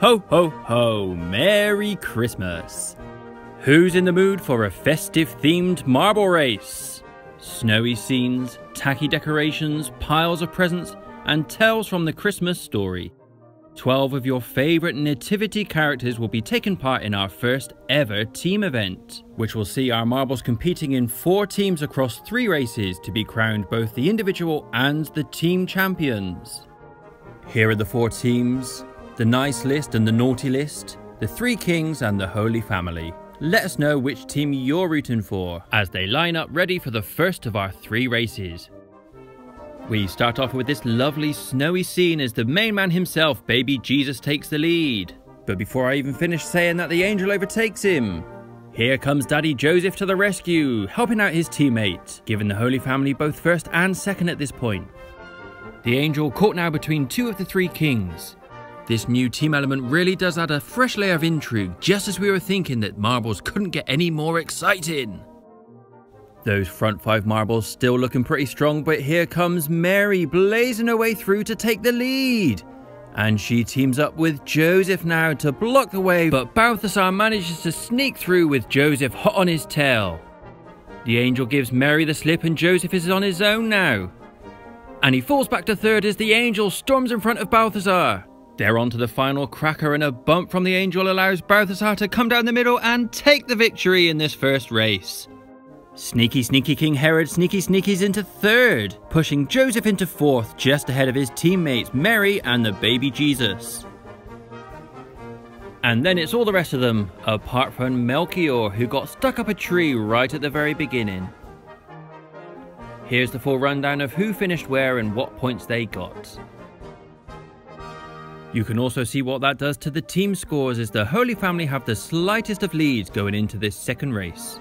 Ho ho ho! Merry Christmas! Who's in the mood for a festive themed marble race? Snowy scenes, tacky decorations, piles of presents, and tales from the Christmas story. 12 of your favourite nativity characters will be taking part in our first ever team event, which will see our marbles competing in four teams across three races to be crowned both the individual and the team champions. Here are the four teams the nice list and the naughty list, the three kings and the holy family. Let us know which team you're rooting for as they line up ready for the first of our three races. We start off with this lovely snowy scene as the main man himself, baby Jesus, takes the lead. But before I even finish saying that, the angel overtakes him. Here comes Daddy Joseph to the rescue, helping out his teammate, giving the Holy Family both first and second at this point. The angel caught now between two of the three kings, this new team element really does add a fresh layer of intrigue, just as we were thinking that marbles couldn't get any more exciting. Those front five marbles still looking pretty strong, but here comes Mary blazing her way through to take the lead. And she teams up with Joseph now to block the way, but Balthasar manages to sneak through with Joseph hot on his tail. The angel gives Mary the slip and Joseph is on his own now. And he falls back to third as the angel storms in front of Balthasar. They're on to the final cracker, and a bump from the Angel allows Balthasar to come down the middle and take the victory in this first race. Sneaky, sneaky King Herod sneaky sneakies into third, pushing Joseph into fourth, just ahead of his teammates Mary and the baby Jesus. And then it's all the rest of them, apart from Melchior, who got stuck up a tree right at the very beginning. Here's the full rundown of who finished where and what points they got. You can also see what that does to the team scores as the Holy Family have the slightest of leads going into this second race.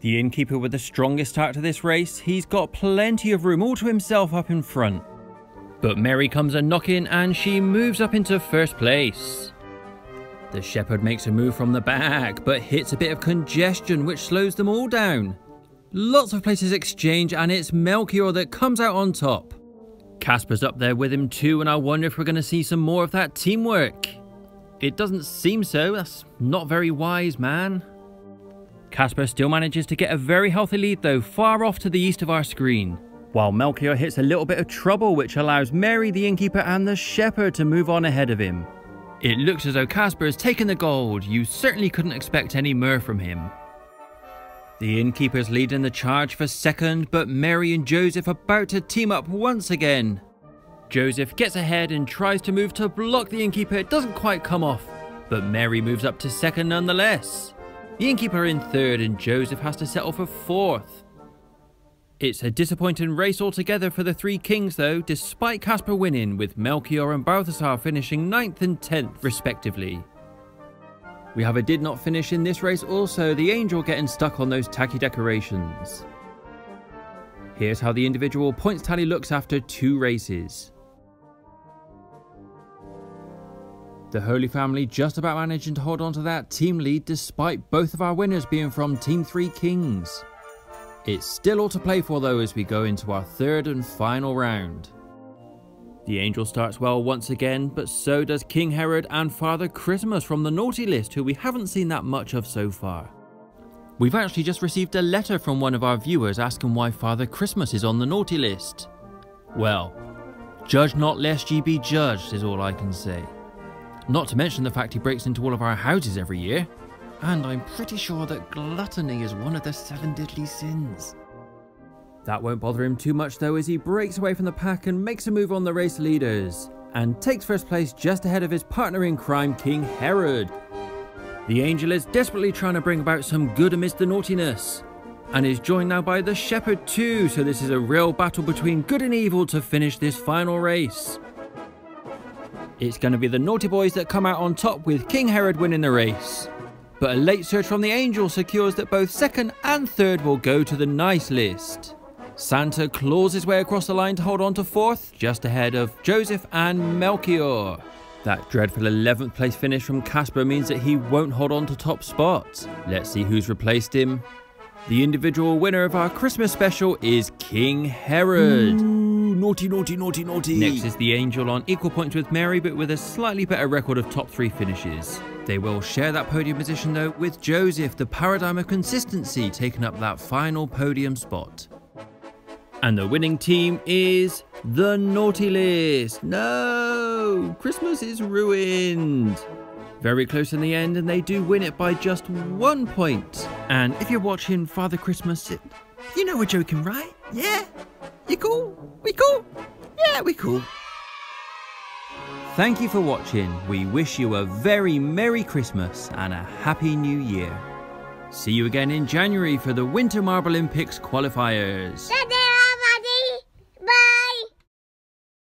The innkeeper with the strongest start to this race, he's got plenty of room all to himself up in front. But Mary comes a knocking and she moves up into first place. The shepherd makes a move from the back but hits a bit of congestion which slows them all down. Lots of places exchange and it's Melchior that comes out on top. Casper's up there with him too, and I wonder if we're going to see some more of that teamwork. It doesn't seem so, that's not very wise, man. Casper still manages to get a very healthy lead though, far off to the east of our screen. While Melchior hits a little bit of trouble which allows Mary, the innkeeper and the shepherd to move on ahead of him. It looks as though Casper has taken the gold, you certainly couldn't expect any more from him. The innkeeper's leading the charge for second, but Mary and Joseph are about to team up once again. Joseph gets ahead and tries to move to block the innkeeper. It doesn't quite come off, but Mary moves up to second nonetheless. The innkeeper in third and Joseph has to settle for fourth. It's a disappointing race altogether for the three kings though, despite Casper winning, with Melchior and Balthasar finishing ninth and 10th respectively. We have a did not finish in this race also, the angel getting stuck on those tacky decorations. Here's how the individual points tally looks after two races. The Holy Family just about managing to hold on to that team lead despite both of our winners being from Team 3 Kings. It's still all to play for though as we go into our third and final round. The angel starts well once again, but so does King Herod and Father Christmas from the naughty list, who we haven't seen that much of so far. We've actually just received a letter from one of our viewers asking why Father Christmas is on the naughty list. Well, judge not lest ye be judged is all I can say. Not to mention the fact he breaks into all of our houses every year. And I'm pretty sure that gluttony is one of the seven deadly sins. That won't bother him too much though as he breaks away from the pack and makes a move on the race leaders, and takes first place just ahead of his partner in crime, King Herod. The angel is desperately trying to bring about some good amidst the naughtiness, and is joined now by the shepherd too, so this is a real battle between good and evil to finish this final race. It's going to be the naughty boys that come out on top with King Herod winning the race. But a late search from the angel secures that both second and third will go to the nice list. Santa claws his way across the line to hold on to fourth, just ahead of Joseph and Melchior. That dreadful 11th place finish from Casper means that he won't hold on to top spot. Let's see who's replaced him. The individual winner of our Christmas special is King Herod. Ooh, naughty, naughty, naughty, naughty. Next is the Angel on equal points with Mary, but with a slightly better record of top three finishes. They will share that podium position though with Joseph, the paradigm of consistency, taking up that final podium spot. And the winning team is the Naughty List. No, Christmas is ruined. Very close in the end, and they do win it by just one point. And if you're watching Father Christmas, it, you know we're joking, right? Yeah? You cool? We cool? Yeah, we cool. Thank you for watching. We wish you a very Merry Christmas and a Happy New Year. See you again in January for the Winter Marblympics qualifiers. Dad,